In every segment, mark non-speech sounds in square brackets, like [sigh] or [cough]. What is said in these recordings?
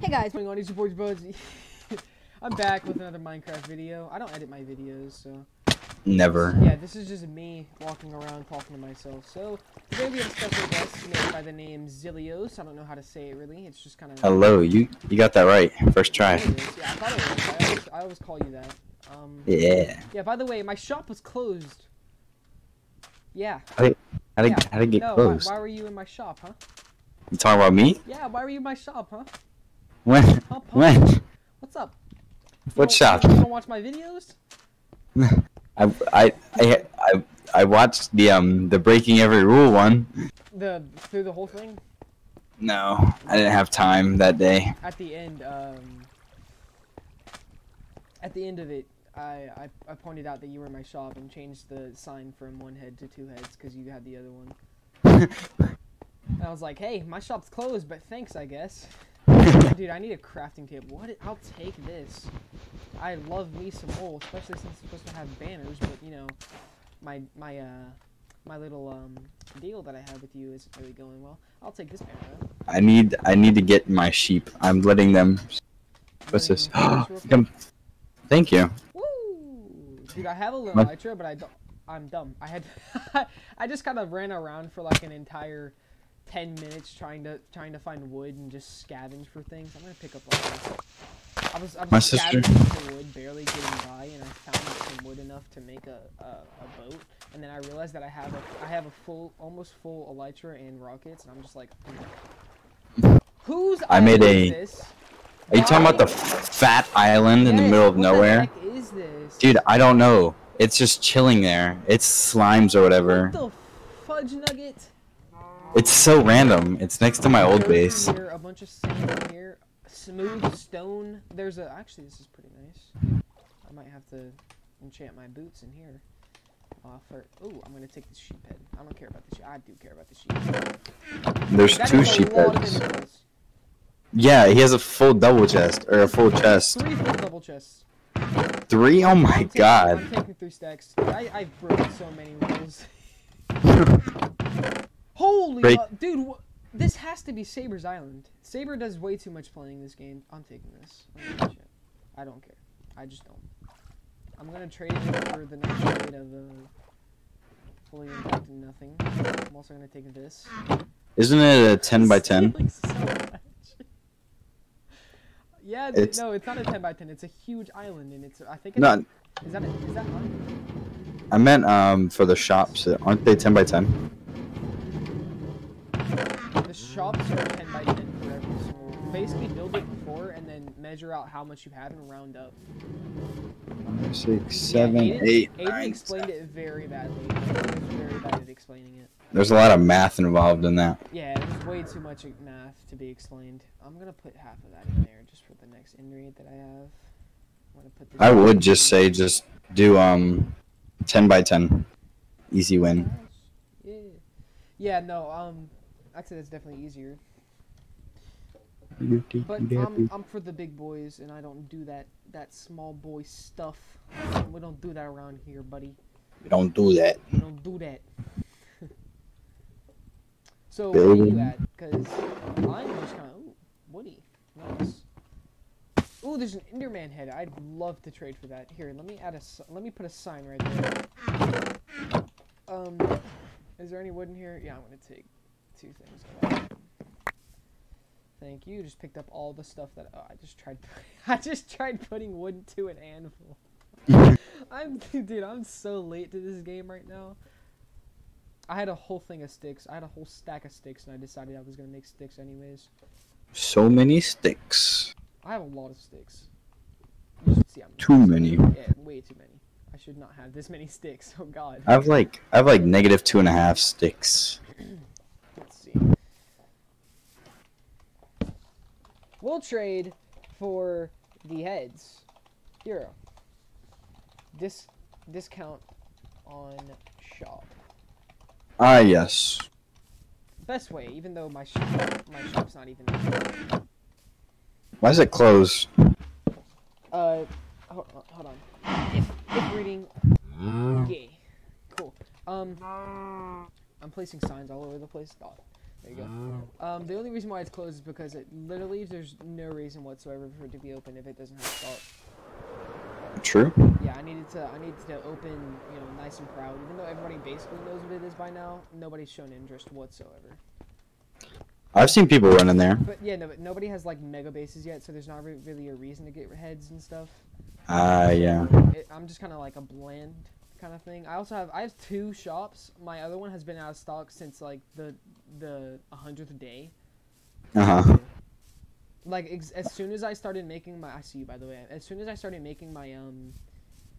Hey guys, what's going on? It's your boy Budsy. [laughs] I'm back with another Minecraft video. I don't edit my videos, so Never. yeah, this is just me walking around talking to myself. So today we have a special guest named by the name Zilios. I don't know how to say it really. It's just kind of. Hello, you you got that right. First try. Yeah, I thought it was. I always, I always call you that. Um, Yeah. yeah. By the way, my shop was closed. Yeah. How did how did, yeah. how did it get no, why, closed? why were you in my shop, huh? You talking about me? Yeah, why were you in my shop, huh? When? Huh, huh? When? What's up? You What don't- shop? You don't watch my videos? [laughs] I, I I I I watched the um the breaking every rule one. The through the whole thing. No, I didn't have time that day. At the end, um, at the end of it, I, I I pointed out that you were in my shop and changed the sign from one head to two heads because you had the other one. And [laughs] I was like, hey, my shop's closed, but thanks, I guess. [laughs] Dude, I need a crafting table. What? I'll take this. I love me some wool, especially since it's supposed to have banners. But you know, my my uh my little um deal that I have with you isn't really going well. I'll take this banner. though. I need I need to get my sheep. I'm letting them. What's this? Letting them finish real [gasps] quick. Come. Thank you. Woo! Dude, I have a little nitro, but I don't. I'm dumb. I had. [laughs] I just kind of ran around for like an entire ten minutes trying to trying to find wood and just scavenge for things. I'm gonna pick up all this. I was I was My sister- for wood, barely getting by, and I found some wood enough to make a, a, a boat. And then I realized that I have a I have a full almost full elytra and rockets, and I'm just like, whose I made a- is this? Are you talking about the fat island in the middle of nowhere? heck is this? Dude, I don't know. It's just chilling there. It's slimes or whatever. What the fudge nugget? It's so random. It's next to my old base. Here, a bunch of sand here, smooth stone. There's a actually this is pretty nice. I might have to enchant my boots in here. Uh, for oh, I'm gonna take the sheep head. I don't care about the sheep. I do care about the sheep. There's That two sheep heads. Yeah, he has a full double chest or a full chest. Three full double chests. Three? Oh my I'm taking, god. I'm taking three stacks. I I've broken so many rules. [laughs] [laughs] Holy uh, dude, this has to be Saber's Island. Saber does way too much playing this game. I'm taking this. I don't shit. I don't care. I just don't. I'm gonna trade it for the next trade of uh, fully impacted nothing. I'm also gonna take this. Isn't it a 10 by [laughs] 10? Stealing so much. yeah, dude, It's- no, it's not a 10 by 10. It's a huge island, and it's I think it's not. is that a, is that mine? I meant um for the shops. Aren't they 10 by 10? The shops are 10 by 10 for every single. Basically, build it before and then measure out how much you have and round up. Five, Six, Yeah, Ayden, eight, Ayden nine. explained it very badly. Ayden was very bad at explaining it. There's a lot of math involved in that. Yeah, there's way too much math to be explained. I'm gonna put half of that in there just for the next end read that I have. I'm gonna put I would just say just do um 10 by 10. Easy win. Yeah. Yeah, no, um, I'd say that's definitely easier. But I'm, I'm for the big boys, and I don't do that that small boy stuff. We don't do that around here, buddy. We don't do that. We don't do that. [laughs] so where are you at? Because I'm just kind of ooh, woody. Nice. Ooh, there's an Enderman head. I'd love to trade for that. Here, let me add a. s- Let me put a sign right there. Um, is there any wood in here? Yeah, I'm gonna take two things. Thank you. Just picked up all the stuff that oh, I just tried. [laughs] I just tried putting wood to an anvil. [laughs] I'm [laughs] dude. I'm so late to this game right now. I had a whole thing of sticks. I had a whole stack of sticks, and I decided I was gonna make sticks anyways. So many sticks. I have a lot of sticks. See Too many. Yeah, way too many. I should not have this many sticks. Oh God. I have like I have like negative two and a half sticks. [clears throat] Let's see. We'll trade for the heads. Hero. Dis discount on shop. Ah yes. Best way, even though my shop my shop's not even. Why is it closed? Uh, hold, hold on. If if reading. Yeah. Cool. Um, I'm placing signs all over the place. Dot. There you go. Um, the only reason why it's closed is because it literally there's no reason whatsoever for it to be open if it doesn't have salt. True. Yeah, I needed to I needed to open, you know, nice and proud. Even though everybody basically knows what it is by now, nobody's shown interest whatsoever. I've seen people run in there. But yeah, no, but nobody has like mega bases yet, so there's not re- really a reason to get heads and stuff. Ah, yeah. It, I'm just kind of like a bland kind of thing. I also have I have two shops. My other one has been out of stock since like the the hundredth day. Uh huh. Like ex- as soon as I started making my I see you by the way. As soon as I started making my um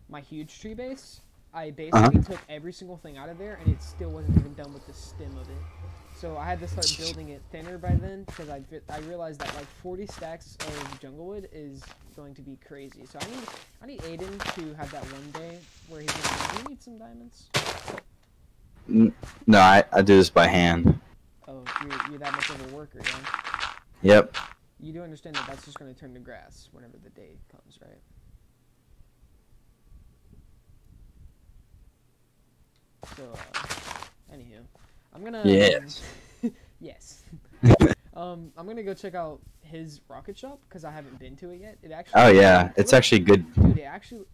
my huge tree base, I basically took every single thing out of there, and it still wasn't even done with the stem of it. So I had to start building it thinner by then because I I realized that like 40 stacks of jungle wood is going to be crazy. So I need I need Ayden to have that one day where he's like, "Do you need some diamonds?" No, I, I do this by hand. Oh, you're, you're that much of a worker, yeah. Yep. You do understand that that's just going to turn to grass whenever the day comes, right? So, uh, I'm gonna. [laughs] Yes. yes. [laughs] um, I'm gonna go check out his rocket shop because I haven't been to it yet. It actually. Oh yeah, it it's looks- actually good. Dude, it actually.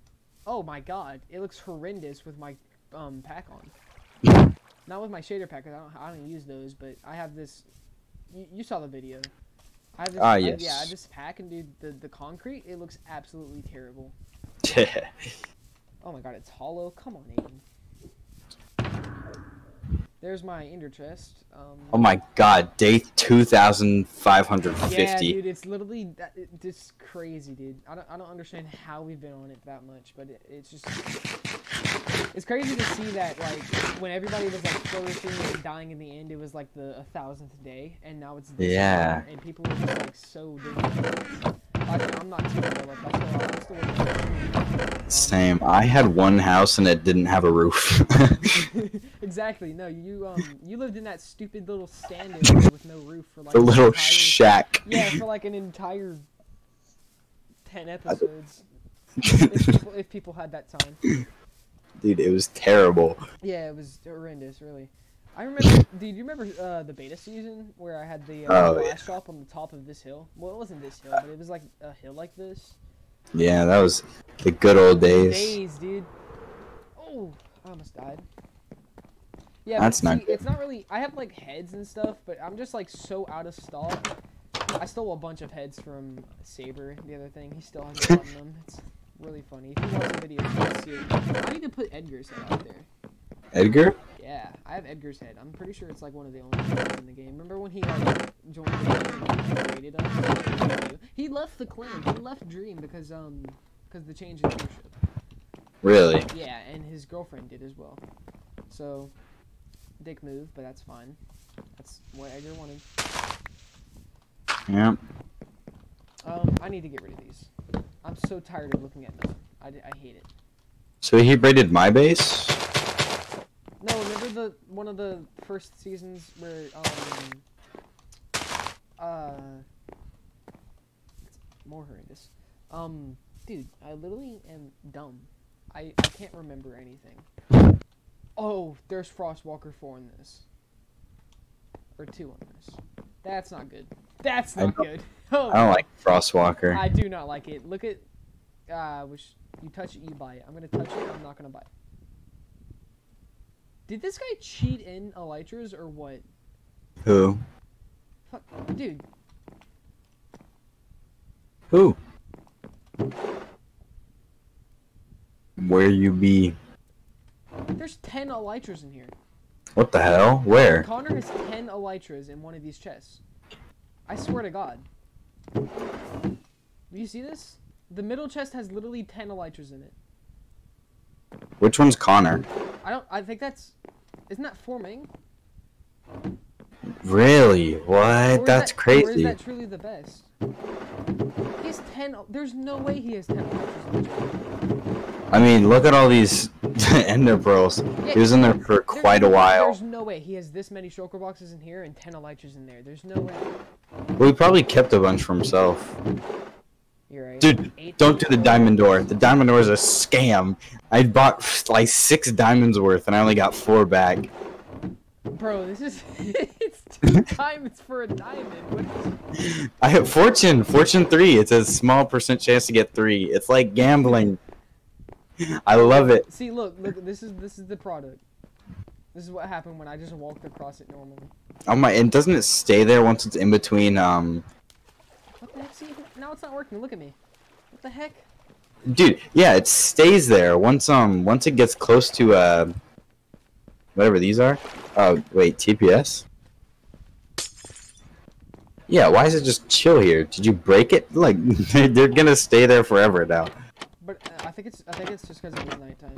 Oh my god, it looks horrendous with my um pack on. [laughs] Not with my shader pack, 'cause I don't, I don't use those, but I have this. You, you saw the video. I have this, Ah, I- yeah, I just pack, and dude, the the concrete, it looks absolutely terrible. Oh my god, it's hollow. Come on, Ayden. There's my ender chest. Um, oh my god, day 2,550. yeah, dude, it's literally that, it, it's crazy, dude. I don't, I don't understand how we've been on it that much, but it, it's just it's crazy to see that like when everybody was like flourishing and dying in the end, it was like the a thousandth day, and now it's this Yeah. and people were just like so. Different. I, I'm not too far left. I still, I'm still working on it. Same. I had one house and it didn't have a roof. [laughs] exactly. No, you um you lived in that stupid little stand with no roof for like the little entire- shack. Yeah, for like an entire ten episodes. [laughs] if, people, if people had that time. Dude, it was terrible. Yeah, it was horrendous, really. I remember. [laughs] dude. you remember uh, the beta season where I had the uh, Oh, glass yeah. shop on the top of this hill? Well, it wasn't this hill, but it was like a hill like this. Yeah, that was the good old days. Days, dude. Oh, I almost died. Yeah, That's but not good. it's not really. I have like heads and stuff, but I'm just like so out of stock. I stole a bunch of heads from Saber the other thing. He still hasn't gotten them. It's really funny. If you watch the video, you'll see. it. I need to put Edgar's head out there. Edgar? Yeah, I have Edgar's head. I'm pretty sure it's like one of the only heads in the game. Remember when he like joined the game and he raided us? He left the clan. He left Dream because um because the change in leadership. Really? Yeah, and his girlfriend did as well. So, dick move, but that's fine. That's what Edgar wanted. Yeah. Um, I need to get rid of these. I'm so tired of looking at them. I, I hate it. So he raided my base? No, remember the one of the first seasons where um uh it's more horrendous. Um, dude, I literally am dumb. I I can't remember anything. Oh, there's Frostwalker four in this, or two on this. That's not good. That's not good. [laughs] Oh, I don't like Frostwalker. I do not like it. Look at, uh, which you touch it, you buy it. I'm gonna touch it. I'm not gonna buy it. Did this guy cheat in elytras or what? Who? Fuck, dude. Who? Where you be? There's ten elytras in here. What the hell? Where? Connor has ten elytras in one of these chests. I swear to God. Do you see this? The middle chest has literally ten elytras in it. Which one's Connor? I don't. I think that's. Isn't that forming? Really? What? That's that- Or is crazy. that truly the best? He has ten. There's no way he has ten elytras in the chest. I mean, look at all these [laughs] ender pearls. Yeah, He was in there for quite a while. There's no way he has this many shulker boxes in here and ten elytras in there. There's no way. Well, he probably kept a bunch for himself. You're right. Dude, Don't do the diamond door. The diamond door is a scam. I bought like six diamonds worth and I only got four back. Bro, this is [laughs] it's two [laughs] times for a diamond. What is, I have fortune, fortune three. It's a small percent chance to get three. It's like gambling. I love it. see, look, look. This is this is the product. This is what happened when I just walked across it normally. Oh my! And doesn't it stay there once it's in between? Um, What the heck? See, now it's not working. Look at me. What the heck? dude, yeah, it stays there once um once it gets close to uh whatever these are. Oh wait, TPS. Yeah, why is it just chill here? Did you break it? [laughs] Like [laughs] they're, gonna stay there forever now. But uh, I think it's I think it's just because it was nighttime.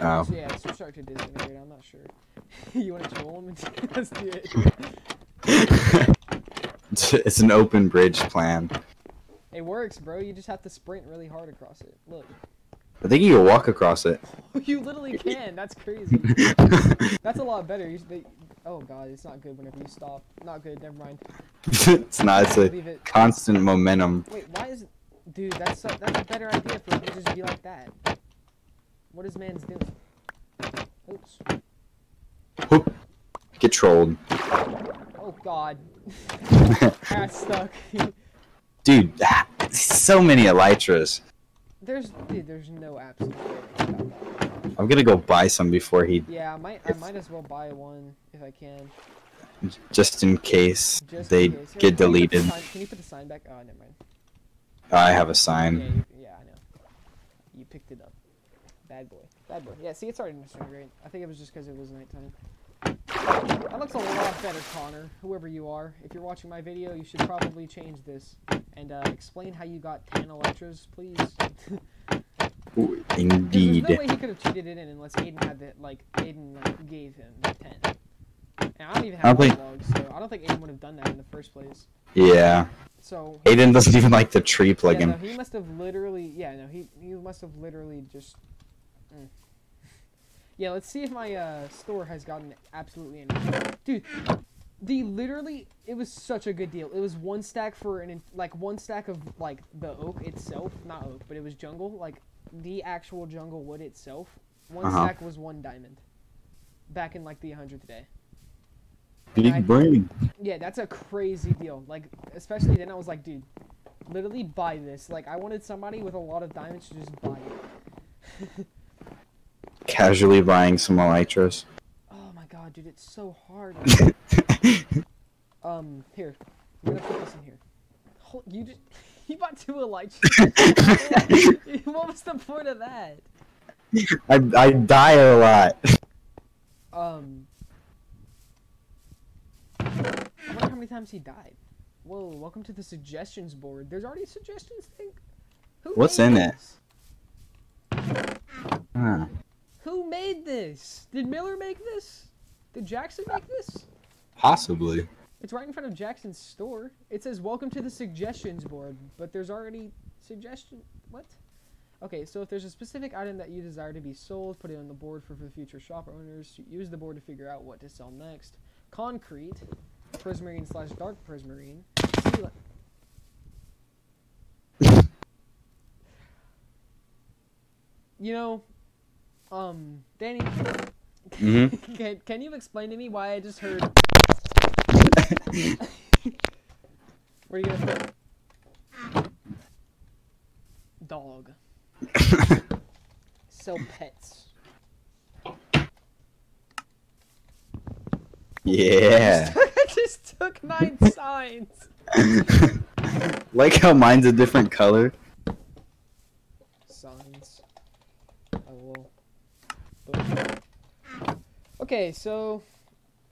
Oh. So yeah, it's just start to disintegrate. I'm not sure. [laughs] you want to troll him? Let's do it. [laughs] it's, an open bridge plan. It works, bro. You just have to sprint really hard across it. Look, I think you can walk across it. [laughs] you literally can. That's crazy. [laughs] That's a lot better. You, they, oh god, it's not good whenever you stop. Not good. Never mind. it's not. It's a it. constant momentum. Wait, why is? Dude, that's a, that's a better idea for it to just be like that. What is man's doing? Oops. Whoop. Get trolled. Oh god. [laughs] I stuck. Dude, so many elytras. there's dude, there's no absolute way to stop that. I'm gonna go buy some before he, Yeah, I might I might as well buy one if I can. just in case Just they in case. Here, get deleted. sign- Can you put the sign back? Oh, never mind. Oh, I have a Yeah, sign. you, yeah, I know. You picked it up. Bad boy. Bad boy. Yeah, see, it's already disintegrate. I think it was just because it was nighttime. That looks a lot better, Connor. Whoever you are. If you're watching my video, you should probably change this. And uh, explain how you got 10 Elytras, please. Ooh, Indeed. There's no way he could have cheated it in unless Ayden had the, like, Ayden like, gave him 10. And I don't even I have don't think- logs, so I don't think Ayden would have done that in the first place. Yeah. So Ayden doesn't even like the tree plugin. Yeah, no, he must have literally. Yeah, no, he he must have literally just. mm. Yeah, let's see if my uh, store has gotten absolutely any. Dude, the literally it was such a good deal. It was one stack for an like one stack of like the oak itself, not oak, but it was jungle, like the actual jungle wood itself. One Uh-huh. stack was one diamond. Back in like the 100th day. Big I- brain. Yeah, that's a crazy deal. Like, especially then I was like, dude, literally buy this. Like, I wanted somebody with a lot of diamonds to just buy it. [laughs] Casually buying some elytras. Oh my god, dude, it's so hard. [laughs] um, here, I'm gonna put this in here. Hol- You just [laughs] you bought two Elytras. [laughs] what was the point of that? I, I die a lot. Um, I wonder how many times he died. Whoa, welcome to the suggestions board. There's already a suggestions thing. Who What's in it? this? Huh. Who made this? Did Miller make this? Did Jackson make this? Possibly. It's right in front of Jackson's store. It says "Welcome to the suggestions board," but there's already suggestion. What? Okay, so if there's a specific item that you desire to be sold, put it on the board for, for future shop owners. Use the board to figure out what to sell next. Concrete, prismarine slash dark prismarine. [laughs] you know, um, Danny, Mhm. [laughs] can, can you explain to me why I just heard Where are you gonna put? Dog. [laughs] Sell pets. yeah. [laughs] I just took nine signs. like how mine's a different color. Signs. I will. Boom. Okay, so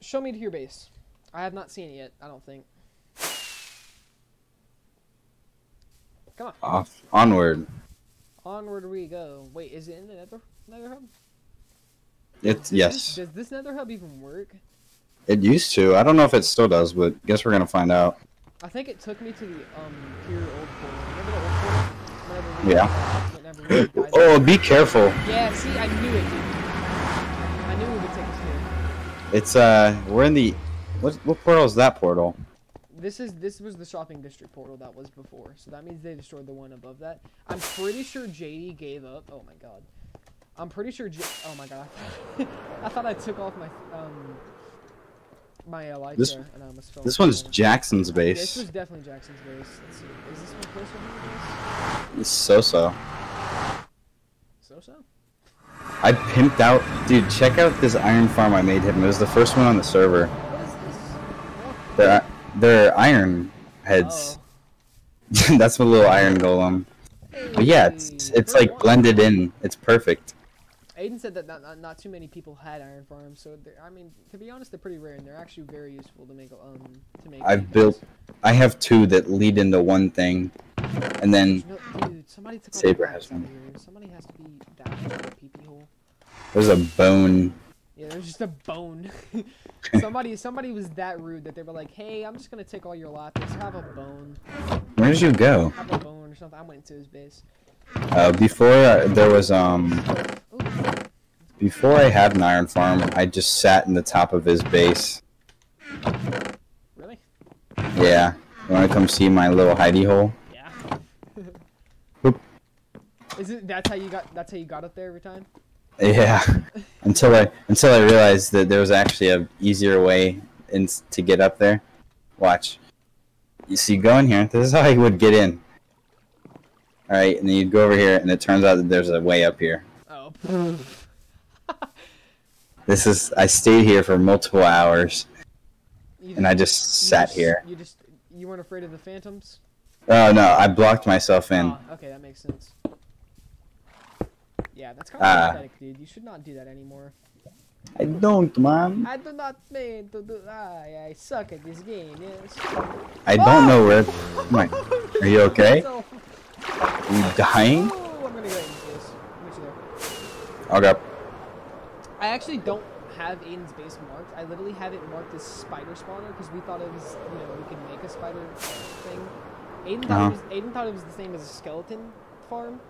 show me to your base. I have not seen it yet. I don't think. Come on. Off. Onward. Onward we go. Wait, is it in the nether, nether hub? It's Does yes. This, does this nether hub even work? It used to. I don't know if it still does, but guess we're gonna find out. I think it took me to the um pure old portal. Remember the old portal? Whenever we, Yeah. Whenever we Oh, be careful. Yeah, see, I knew it, dude. I knew it would take us here. It's uh, we're in the. What what portal is that portal? This is this was the shopping district portal that was before, so that means they destroyed the one above that. I'm pretty sure JD gave up. Oh my god. I'm pretty sure. J- oh my god. I [laughs] thought I took off my um my uh, lights This- and I almost fell. This one's. Jackson's Yeah, base. This was definitely Jackson's base. Let's see. Is this one closer? It's. So so. I pimped out, dude. Check out this iron farm I made him. It was the first one on the server. What is this? They're they're iron heads. Oh. [laughs] That's my little iron golem. But yeah, it's it's like blended in. It's perfect. Ayden said that not, not, not too many people had iron farms, so I mean, to be honest, they're pretty rare, and they're actually very useful to make um to make. I've built- I have two that lead into one thing, and then No, dude, somebody took all the Saber has one. Somebody has to be down in the pee hole. there's a bone. Yeah, there's just a bone. [laughs] somebody somebody was that rude that they were like, "Hey, I'm just gonna take all your lapis. Have a bone. Where did you go? Have a bone or something." I went into his base. Uh, before uh, there was um Ooh, before I had an iron farm, I just sat in the top of his base. really? Yeah. You wanna come see my little hidey hole? Is it? That's how you got. That's how you got up there every time. Yeah. [laughs] until I until I realized that there was actually a easier way in to get up there. Watch. You see, go in here. This is how you would get in. All right, and then you'd go over here, and it turns out that there's a way up here. Oh. [laughs] This is I stayed here for multiple hours, and I just sat just- here. You just you weren't afraid of the phantoms. Oh no, I blocked myself in. Ah, okay, that makes sense. Yeah, that's kind of Ah. pathetic, dude. You should not do that anymore. I don't, man. I do not mean to do. I, I suck at this game. Yes. I don't know where. My, are you okay? [laughs] Are you dying? oh, I'm gonna go into this. Meet you. Okay. I actually don't have Ayden's base marked. I literally have it marked as spider spawner because we thought it was, you know, we could make a spider thing. Ayden thought, Uh-huh. it was, Ayden thought it was the same as a skeleton farm.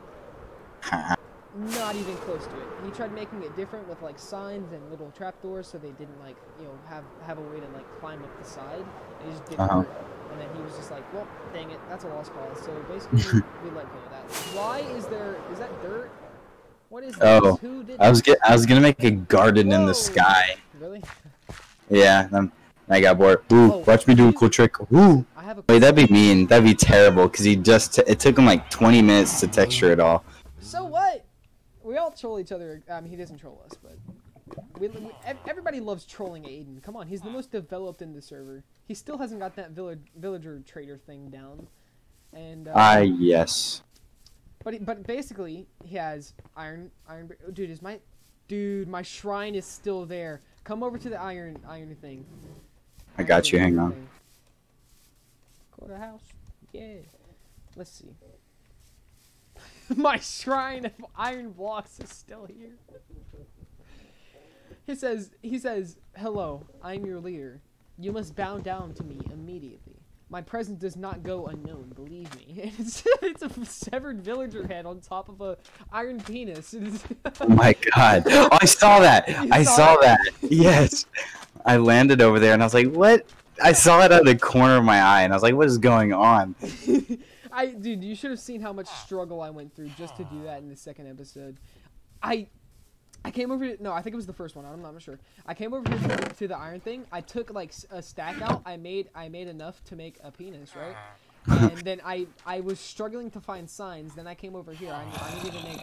Not even close to it. He tried making it different with like signs and little trapdoors so they didn't like, you know, have have a way to like climb up the side. It just didn't Uh-huh. work. And then he was just like, well, dang it, that's a lost cause. So basically, [laughs] we let go of that. Why is there? Is that dirt? What is this? Oh, Who did I was get I was gonna make a garden in the sky. Really? Yeah, then I got bored. Ooh, Oh, watch me do a cool trick. Ooh. I have a. Wait, that'd be mean. That'd be terrible. Cause he just it took him like 20 minutes to texture it all. So what? We all troll each other. I mean, he doesn't troll us, but we, we, everybody loves trolling Ayden. Come on, he's the most developed in the server. He still hasn't got that village, villager trader thing down, and uh, Ah, yes. but he, but basically he has iron iron. Dude, is my dude my shrine is still there. Come over to the iron iron thing. I got you. Hang Iron on. Go to the house. Yeah. Let's see. [laughs] My shrine of iron blocks is still here. He says he says, "Hello, I'm your leader. You must bow down to me immediately. My presence does not go unknown, believe me." [laughs] It's [laughs] it's a severed villager head on top of a iron penis. Oh my god. Oh, I saw that. You I saw saw that. Yes. I landed over there and I was like, what? I saw it out of the corner of my eye and I was like, what is going on? I dude, you should have seen how much struggle I went through just to do that in the second episode. I I came over to, no, I think it was the first one. I'm not sure. I came over here to, to the iron thing. I took like a stack out. I made I made enough to make a penis, right? And then I I was struggling to find signs. Then I came over here. I, I needed to make.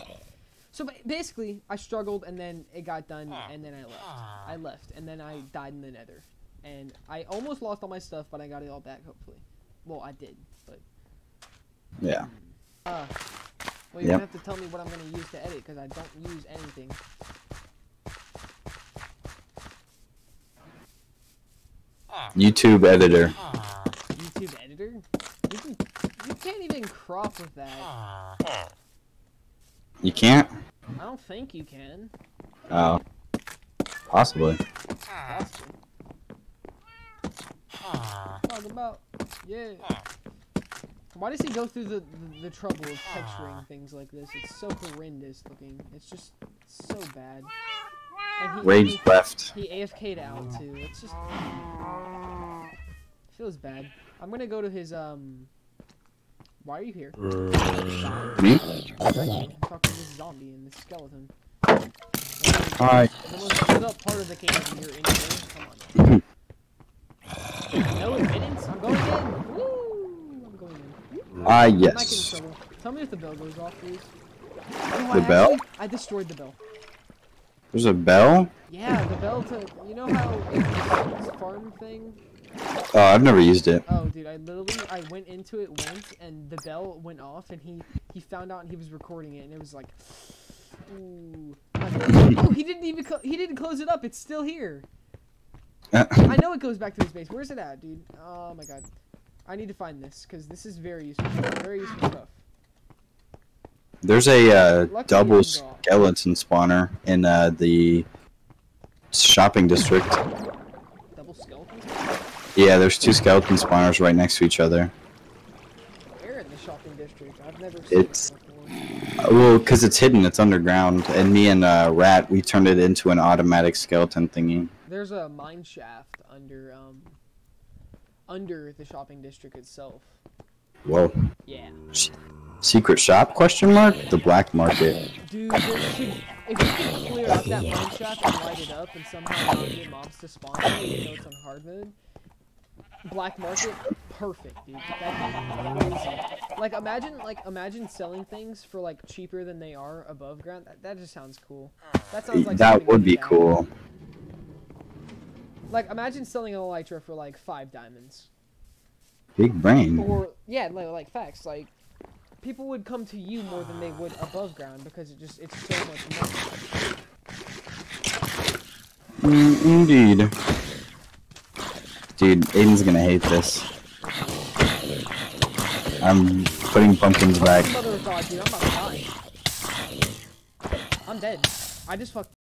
So basically, I struggled, and then it got done, and then I left. I left, and then I died in the Nether, and I almost lost all my stuff, but I got it all back. Hopefully, well, I did, but Yeah. uh, well, you're Yep. gonna have to tell me what I'm gonna use to edit because I don't use anything. YouTube editor. YouTube editor? You can, you can't even crop with that. You can't? I don't think you can. Oh. Possibly. Possible. Talk about, yeah. Why does he go through the, the, the trouble of texturing things like this? It's so horrendous looking. It's just so bad. And he, Rage he, left. he AFK'd out too. It's just feels bad. I'm gonna go to his um. Why are you here? Me? I'm talking to this zombie and this skeleton. Hi. The most lit up part of the game of the year anyway. Come on. [laughs] I'm going in. Woo! I'm going in. Ah, I'm not getting in yes. Tell me if the bell goes off, please. Oh, The I bell? actually- I destroyed the bell. There's a bell? Yeah, the bell to. You know how it's this farm thing? Oh, I've never used it. Oh, dude, I literally I went into it once and the bell went off and he he found out and he was recording it and it was like, ooh. I oh, he didn't even clo- he didn't close it up. It's still here. I know it goes back to his base. Where's it at, dude? Oh my god, I need to find this because this is very useful. Very useful stuff. There's a uh, double it didn't go off. skeleton spawner in uh, the shopping district. Double skeletons. Yeah, there's two skeleton spawners right next to each other. Where in the shopping district? I've never seen It's- it. Well, because it's hidden, it's underground, and me and uh, Rat, we turned it into an automatic skeleton thingy. There's a mine shaft under um under the shopping district itself. Whoa. Yeah. Secret shop? Question mark? The black market. Dude, should, if you could clear out that mine shaft and light it up and somehow get mobs to spawn it, even though it's on hard mode, black market, perfect, dude. That'd be amazing. Like imagine, like imagine selling things for like cheaper than they are above ground. That, that just sounds cool. That sounds like that would be cool. Like imagine selling an elytra for like five diamonds. Big brain. Or yeah, like, like facts. Like people would come to you more than they would above ground because it just it's so much money. Mm, indeed. Dude, Ayden's gonna hate this. I'm putting pumpkins back. Mother of God, dude, I'm about to die. I'm dead. I just fucked.